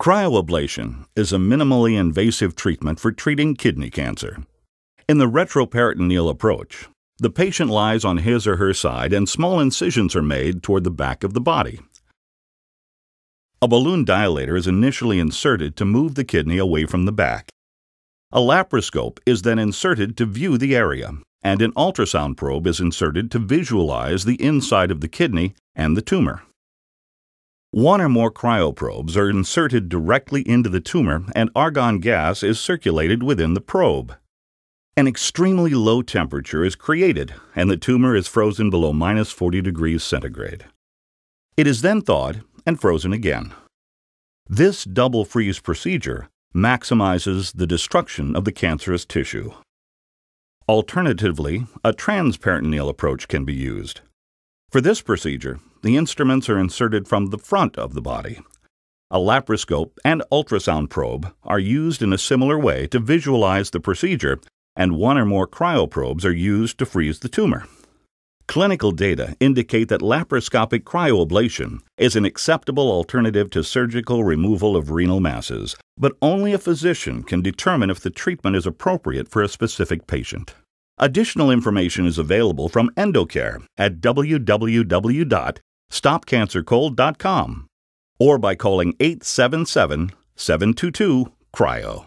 Cryoablation is a minimally invasive treatment for treating kidney cancer. In the retroperitoneal approach, the patient lies on his or her side and small incisions are made toward the back of the body. A balloon dilator is initially inserted to move the kidney away from the back. A laparoscope is then inserted to view the area, and an ultrasound probe is inserted to visualize the inside of the kidney and the tumor. One or more cryoprobes are inserted directly into the tumor, and argon gas is circulated within the probe. An extremely low temperature is created, and the tumor is frozen below minus 40 degrees centigrade. It is then thawed and frozen again. This double freeze procedure maximizes the destruction of the cancerous tissue. Alternatively, a transperitoneal approach can be used. For this procedure, the instruments are inserted from the front of the body. A laparoscope and ultrasound probe are used in a similar way to visualize the procedure, and one or more cryoprobes are used to freeze the tumor. Clinical data indicate that laparoscopic cryoablation is an acceptable alternative to surgical removal of renal masses, but only a physician can determine if the treatment is appropriate for a specific patient. Additional information is available from Endocare at www.stopcancercold.com or by calling 877 722 CRYO.